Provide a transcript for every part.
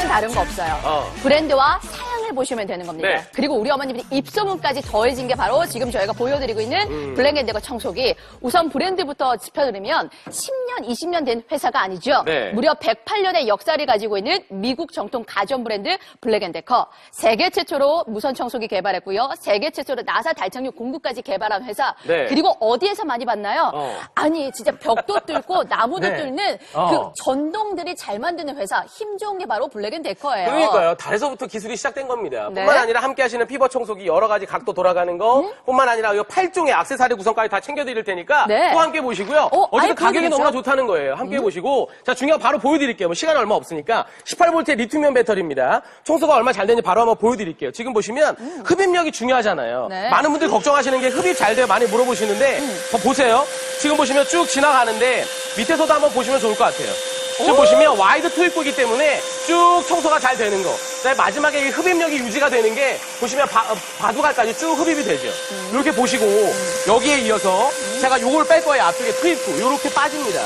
브랜드는 다른 거 없어요. 어. 브랜드와 사양을 보시면 되는 겁니다. 네. 그리고 우리 어머님들이 입소문까지 더해진 게 바로 지금 저희가 보여드리고 있는 음. 블랙앤데거 청소기. 우선 브랜드부터 짚어드리면 10년, 20년 된 회사가 아니죠. 네. 무려 108년의 역사를 가지고 있는 미국 정통 가전 브랜드 블랙앤데커. 세계 최초로 무선 청소기 개발했고요. 세계 최초로 나사 달착륙 공구까지 개발한 회사. 네. 그리고 어디에서 많이 봤나요? 어. 아니 진짜 벽도 뚫고 나무도 네. 뚫는 어. 그 전동들이 잘 만드는 회사 힘 좋은 게 바로 블랙앤데커예요. 그러니까요. 달에서부터 기술이 시작된 겁니다. 네. 뿐만 아니라 함께 하시는 Pivot 청소기 여러 가지 각도 돌아가는 거 뿐만 아니라 이 8종의 액세서리 구성까지 다 챙겨드릴 테니까 네. 또 함께 보시고요. 어, 어, 아 예 어쨌든 가격이. 너무나 좋다는 거예요. 함께 보시고 자 중요한 거 바로 보여드릴게요. 뭐 시간이 얼마 없으니까 18V의 리튬이온 배터리입니다. 청소가 얼마 잘 되는지 바로 한번 보여드릴게요. 지금 보시면 흡입력이 중요하잖아요. 네. 많은 분들이 걱정하시는 게 흡입 잘 돼요 많이 물어보시는데 한번 보세요. 지금 보시면 쭉 지나가는데 밑에서도 한번 보시면 좋을 것 같아요. 지금 보시면 wide 투입구이기 때문에 쭉 청소가 잘 되는 거. 그다음에 마지막에 이 흡입력이 유지가 되는 게 보시면 바, 어, 바둑알까지 쭉 흡입이 되죠. 이렇게 보시고 여기에 이어서 제가 요걸 뺄 거예요. 앞쪽에 투입구. 이렇게 빠집니다.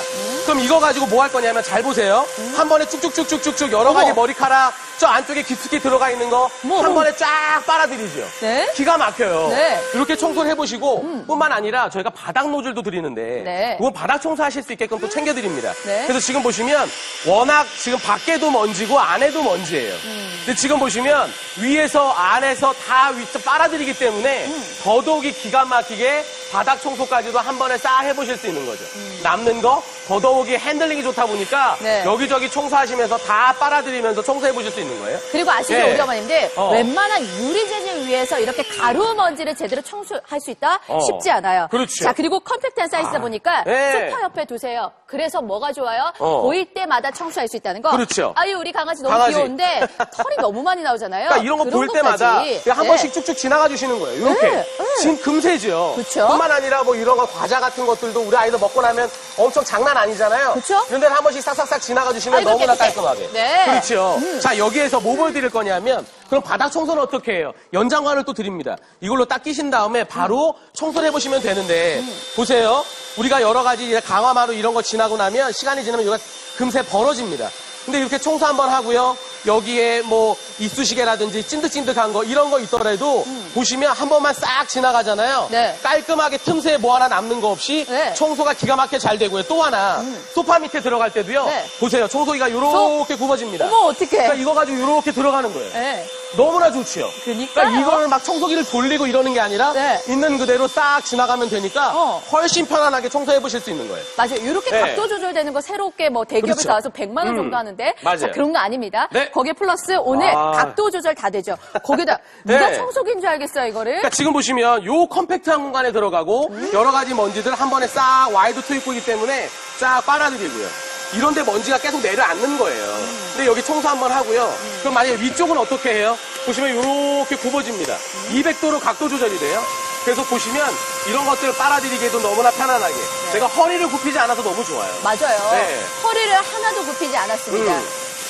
그럼 이거 가지고 뭐 할 거냐면 잘 보세요. 한 번에 쭉쭉쭉쭉쭉쭉 여러 가지 어머. 머리카락 저 안쪽에 깊숙이 들어가 있는 거 한 어머. 번에 쫙 빨아들이죠. 네. 기가 막혀요. 네. 이렇게 청소를 해보시고 뿐만 아니라 저희가 바닥 노즐도 드리는데 네. 그건 바닥 청소하실 수 있게끔 또 챙겨드립니다. 네. 그래서 지금 보시면 워낙 지금 밖에도 먼지고 안에도 먼지예요. 음. 근데 지금 보시면 위에서 안에서 다 위쪽 빨아들이기 때문에 음. 더더욱이 기가 막히게 바닥 청소까지도 한 번에 싹 해보실 수 있는 거죠. 남는 거 더더욱이 핸들링이 좋다 보니까 음. 네. 여기저기 청소하시면서 다 빨아들이면서 청소해 보실 수 있는 거예요. 그리고 아시죠, 네. 우리 어머님들? 어. 웬만한 유리 재질 위에서 이렇게 가루 먼지를 제대로 청소할 수 있다? 어. 쉽지 않아요. 그렇죠. 자, 그리고 컴팩트한 사이즈다 아. 보니까 네. 소파 옆에 두세요. 그래서 뭐가 좋아요? 어. 보일 때마다 청소할 수 있다는 거. 그렇죠. 아유, 우리 강아지 너무 강아지. 귀여운데 털이 너무 많이 나오잖아요. 그러니까 이런 거 볼 때마다 한 네. 번씩 쭉쭉 지나가 주시는 거예요. 이렇게. 네, 네. 지금 금세죠. 그쵸. 뿐만 아니라 뭐 이런 거 과자 같은 것들도 우리 아이들 먹고 나면 엄청 장난 아니잖아요. 그쵸. 이런 데는 한 번씩 싹싹싹 지나가 주시면 아이고, 너무나 깨끗해. 깔끔하게. 네. 그렇죠. 자, 여기에서 뭐 보여드릴 거냐면 그럼 바닥 청소는 어떻게 해요? 연장관을 또 드립니다. 이걸로 딱 끼신 다음에 바로 청소를 해보시면 되는데 보세요. 우리가 여러 가지 강화마루 이런 거 지나고 나면 시간이 지나면 이거 금세 벌어집니다. 근데 이렇게 청소 한번 하고요. 여기에 뭐 이쑤시개라든지 찐득찐득한 거 이런 거 있더라도 보시면 한 번만 싹 지나가잖아요. 네. 깔끔하게 틈새에 뭐 하나 남는 거 없이 네. 청소가 기가 막히게 잘 되고요. 또 하나 소파 밑에 들어갈 때도요. 네. 보세요. 청소기가 이렇게 굽어집니다. 어머, 어떡해. 그러니까 이거 가지고 이렇게 들어가는 거예요. 네. 너무나 좋지요. 그러니까 이거를 막 청소기를 돌리고 이러는 게 아니라 네. 있는 그대로 싹 지나가면 되니까 어. 훨씬 편안하게 청소해 보실 수 있는 거예요. 맞아요. 이렇게 네. 각도 조절되는 거 새롭게 뭐 대기업에 그렇죠. 나와서 100만 원 음. 정도 하는데 맞아요. 자, 그런 거 아닙니다. 네. 거기에 플러스 오늘 아. 각도 조절 다 되죠. 거기다 누가 네. 청소기인 줄 알겠어요, 이거를. 그러니까 지금 보시면 요 컴팩트한 공간에 들어가고 여러 가지 먼지들 한 번에 싹 wide 흡입구이기 때문에 싹 빨아들이고요. 이런데 먼지가 계속 내려앉는 거예요. 근데 여기 청소 한번 하고요. 그럼 만약에 위쪽은 어떻게 해요? 보시면 이렇게 굽어집니다. 200도로 각도 조절이 돼요. 그래서 보시면 이런 것들을 빨아들이기에도 너무나 편안하게. 제가 허리를 굽히지 않아서 너무 좋아요. 맞아요. 네. 허리를 하나도 굽히지 않았습니다.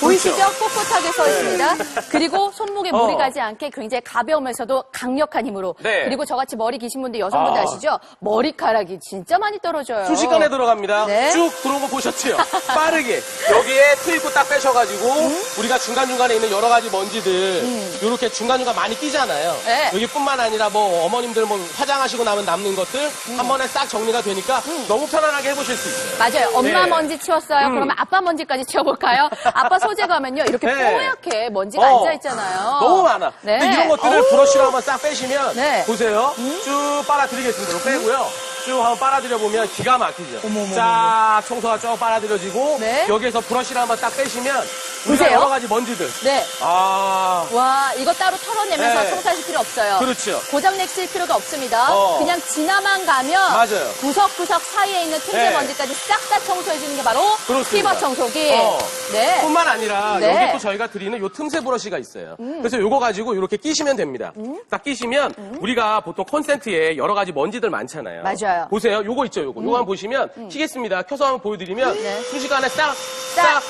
음, 보이시죠? 그렇죠. 꼿꼿하게 서 있습니다. 그리고 손목에 어. 물이 가지 않게 굉장히 가벼우면서도 강력한 힘으로. 네. 그리고 저같이 머리 기신 분들, 여성분들 아. 아시죠? 머리카락이 진짜 많이 떨어져요. 순식간에 들어갑니다. 네. 쭉 들어온 거 보셨죠? 빠르게. 여기에 트입구 딱 빼셔가지고 음? 우리가 중간중간에 있는 여러 가지 먼지들 이렇게 중간중간 많이 끼잖아요. 네. 여기뿐만 아니라 뭐 어머님들 뭐 화장하시고 나면 남는 것들 음. 한 번에 싹 정리가 되니까 너무 편안하게 해보실 수 있어요. 맞아요. 엄마 네. 먼지 치웠어요. 음. 그러면 아빠 먼지까지 치워볼까요? 아빠 소재 가면요. 이렇게 네. 뽀얗게 먼지가 어. 앉아있잖아요. 너무 많아. 네. 근데 이런 것들을 어우. 브러쉬로 한번 싹 빼시면 네. 보세요. 쭉 빨아들이겠습니다. 빼고요. 쭉 한번 빨아들여 보면 기가 막히죠. 어머머머. 쫙 청소가 쭉 빨아들여지고 네. 여기에서 브러쉬를 한번 딱 빼시면 우리가 보세요. 여러 가지 먼지들. 네. 아, 와, 이거 따로 털어내면서 네. 청소하실 필요 없어요. 그렇죠. 고장내 칠 필요가 없습니다. 어. 그냥 지나만 가면 맞아요. 구석구석 사이에 있는 틈새 네. 먼지까지 싹 다 청소해 주는 게 바로 그렇습니다. Pivot 청소기. 어. 네. 뿐만 아니라 네. 음. 여기 또 저희가 드리는 요 틈새 브러쉬가 있어요. 그래서 요거 가지고 이렇게 끼시면 됩니다. 딱 끼시면 우리가 보통 콘센트에 여러 가지 먼지들 많잖아요. 맞아요. 음. 보세요. 요거 있죠, 요거. 요거 한번 보시면 키겠습니다. 켜서 한번 보여드리면 네. 순식간에 싹, 싹,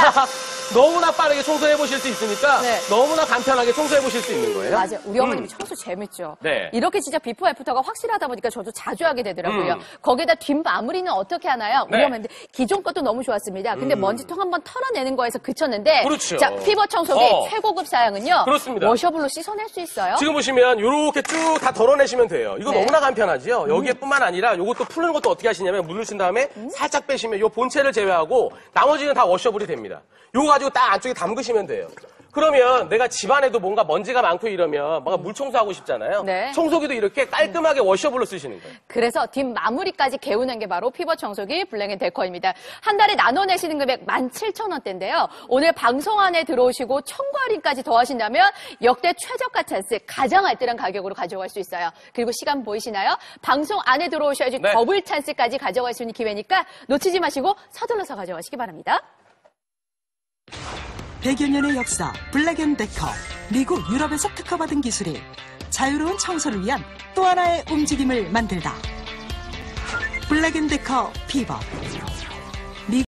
싹, 싹, 싹, 너무나 빠르게 청소해 보실 수 있으니까 네. 너무나 간편하게 청소해 보실 수 있는 거예요. 맞아요. 우리 어머님이 음. 청소 재밌죠. 네. 이렇게 진짜 비포 애프터가 확실하다 보니까 저도 자주 하게 되더라고요. 음. 거기다 뒷 마무리는 어떻게 하나요? 우리 네. 어머님들 기존 것도 너무 좋았습니다. 근데 음. 먼지통 한번 털어내는 거에서 그쳤는데 그렇죠. 자, Pivot 청소기 어. 최고급 사양은요. 그렇습니다. washable로 씻어낼 수 있어요. 지금 보시면 이렇게 쭉 다 덜어내시면 돼요. 이거 네. 음. 너무나 간편하지요. 여기에뿐만 아니라 이것도 푸는 것도 어떻게 하시냐면 물 넣으신 다음에 살짝 빼시면 이 본체를 제외하고 나머지는 다 washable이 됩니다. 이거 가지고 딱 안쪽에 담그시면 돼요. 그러면 내가 집안에도 뭔가 먼지가 많고 이러면 뭔가 물 청소하고 싶잖아요. 네. 청소기도 이렇게 깔끔하게 washable로 쓰시는 거예요. 그래서 뒷 마무리까지 개운한 게 바로 Pivot 청소기 블랙 앤 데커입니다. 한 달에 나눠 내시는 금액 17,000원대인데요. 오늘 방송 안에 들어오시고 청구 할인까지 더하신다면 역대 최저가 찬스 가장 알뜰한 가격으로 가져갈 수 있어요. 그리고 시간 보이시나요? 방송 안에 들어오셔야지 네. 더블 찬스까지 가져갈 수 있는 기회니까 놓치지 마시고 서둘러서 가져가시기 바랍니다. 100여 년의 역사 블랙앤데커 미국 유럽에서 특허받은 기술이 자유로운 청소를 위한 또 하나의 움직임을 만들다. 블랙앤데커 Pivot